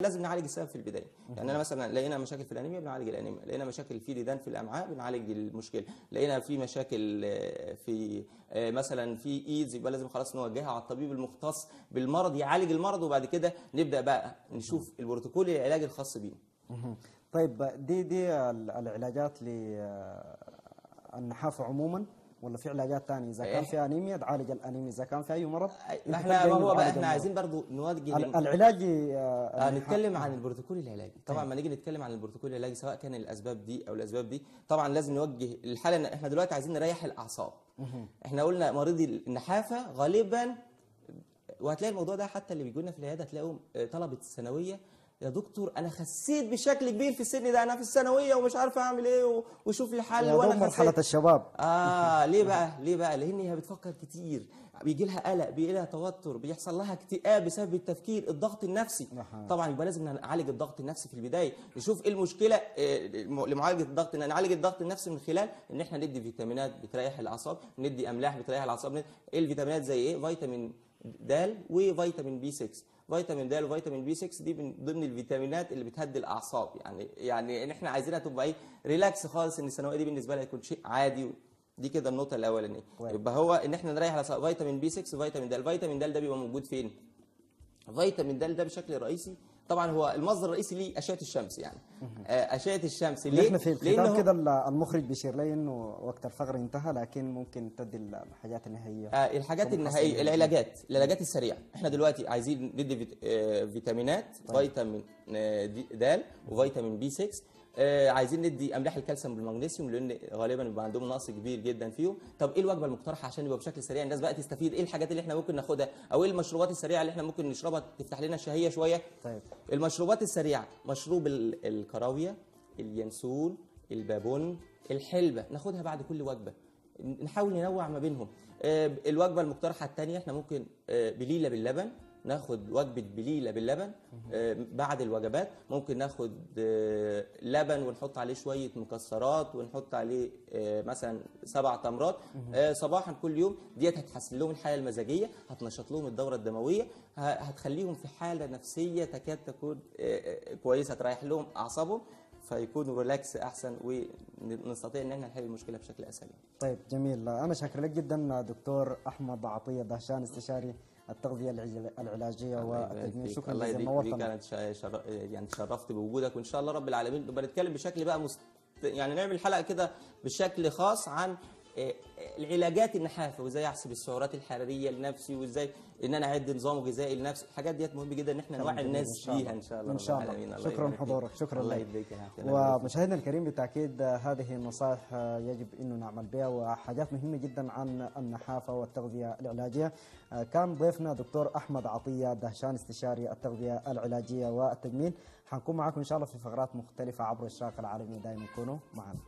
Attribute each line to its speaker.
Speaker 1: لازم نعالج السبب في البداية. يعني أنا مثلا لقينا مشاكل في الأنيميا بنعالج الأنيميا. لقينا مشاكل في ديدان في الأمعاء بنعالج المشكلة. لقينا في مشاكل آه، في آه، مثلا في إيدز يبقى لازم خلاص نوجهها على الطبيب المختص بالمرض يعالج المرض وبعد كده نبدأ بقى نشوف البروتوكول العلاج الخاص بيه.
Speaker 2: طيب دي دي ال- العلاجات للنحافه عموما. ولا في علاجات ثانية إذا كان
Speaker 1: إيه.
Speaker 2: في أنيميا تعالج الأنيميا. إذا كان في أي مرض
Speaker 1: إحنا
Speaker 2: تلجأ
Speaker 1: ما هو بقى
Speaker 2: إحنا.
Speaker 1: عايزين برضو نوجه
Speaker 2: ال- العلاج آه،
Speaker 1: آه
Speaker 2: النحا-
Speaker 1: نتكلم عن البروتوكول العلاجي. طبعا ما نيجي نتكلم عن البروتوكول العلاجي سواء كان الأسباب دي أو الأسباب دي طبعا لازم نوجه الحالة إن إحنا دلوقتي عايزين نريح الأعصاب. إحنا قلنا مريضي النحافة غالبا وهتلاقي الموضوع ده حتى اللي بيجوا لنا في العيادة هتلاقيهم آه، طلبة الثانوية يا دكتور أنا خسيت بشكل كبير في السن ده أنا في الثانوية ومش عارف أعمل إيه وشوف لي حل
Speaker 2: وأنا
Speaker 1: مرحلة
Speaker 2: الشباب.
Speaker 1: آه ليه بقى؟ ليه بقى؟ لأن هي بتفكر كتير بيجي لها قلق بيجي لها توتر بيحصل لها اكتئاب بسبب التفكير الضغط النفسي. طبعا يبقى لازم نعالج الضغط النفسي في البداية نشوف إيه المشكلة آه، لمعالجة الضغط نعالج الضغط النفسي من خلال إن إحنا ندي فيتامينات بتريح الأعصاب ندي أملاح بتريح الأعصاب إيه الفيتامينات زي إيه؟ فيتامين د وفيتامين B 6 فيتامين د وفيتامين B 6 دي من ضمن الفيتامينات اللي بتهدي الأعصاب. يعني يعني إن إحنا عايزينها تبقى إيه relax خالص إن الثانوية دي بالنسبة لها يكون شيء عادي. دي كده النقطة الأولانية.
Speaker 2: كويس.
Speaker 1: يبقى هو إن إحنا نريح الأعصاب. فيتامين B 6 وفيتامين د الفيتامين د ده بيبقى موجود فين؟ فيتامين د ده بشكل رئيسي طبعا هو المصدر الرئيسي ليه أشعة الشمس يعني. آه، أشعة الشمس ليه؟
Speaker 2: إحنا في الختام كده ال- المخرج بيشير لي إنه وقت الفقرة انتهى لكن ممكن تدي الحاجات النهائية.
Speaker 1: آه الحاجات
Speaker 2: النهائية.
Speaker 1: العلاجات العلاجات السريعة. إحنا دلوقتي عايزين ندي آه، فيتامينات فيتامين آه، د وفيتامين B 6 آه عايزين ندي أملاح الكالسيوم بالمغنيسيوم لأن غالبا بيبقى عندهم نقص كبير جدا فيهم. طب إيه الوجبة المقترحة عشان يبقى بشكل سريع؟ الناس بقى تستفيد. إيه الحاجات اللي إحنا ممكن ناخدها؟ أو إيه المشروبات السريعة اللي إحنا ممكن نشربها؟ تفتح لنا الشهيه شوية.
Speaker 2: طيب.
Speaker 1: المشروبات السريعة مشروب ال- الكراوية اليانسون البابون الحلبة. ناخدها بعد كل وجبة. نحاول ننوع ما بينهم. آه، الوجبة المقترحة الثانية إحنا ممكن آه، بليلة باللبن. ناخد وجبة بليلة باللبن آه، بعد الوجبات ممكن ناخد آه، لبن ونحط عليه شوية مكسرات ونحط عليه آه، مثلا سبع تمرات. صباحا كل يوم ديت هتحسن لهم الحاله المزاجية هتنشط لهم الدورة الدموية هتخليهم في حالة نفسية تكاد تكون كويسة تريح لهم أعصابهم فيكونوا ريلاكس أحسن ونستطيع إن إحنا نحل المشكلة بشكل اسهل
Speaker 2: طيب جميل. أنا شاكر لك جدا دكتور أحمد عطية دهشان استشاري
Speaker 1: التغذية
Speaker 2: العلاجية
Speaker 1: فيك.
Speaker 2: شكرا
Speaker 1: الله يديك تش- شر... يعني تشرفت بوجودك وإن شاء الله رب العالمين. نبقى نتكلم بشكل بقى مست... يعني نعمل حلقة كده بشكل خاص عن العلاجات النحافة وإزاي أحسب السعرات الحرارية لنفسي وإزاي إن أنا اعد نظام غذائي لنفسي الحاجات ديت مهم جدا إن إحنا نوعي. الناس. بيها إن شاء الله رب
Speaker 2: شاء الله. شكراً
Speaker 1: يبارك فيك.
Speaker 2: حضورك. شكراً
Speaker 1: الله. يديك.
Speaker 2: ومشاهدنا الكريم بالتأكيد هذه النصائح آه، يجب إنه نعمل بها وحاجات مهمة جدا عن النحافة والتغذية العلاجية آه، كان ضيفنا دكتور أحمد عطية دهشان استشاري التغذية العلاجية والتجميل حنكون معكم إن شاء الله في فقرات مختلفة عبر الشاق العالمي دائما كونوا معنا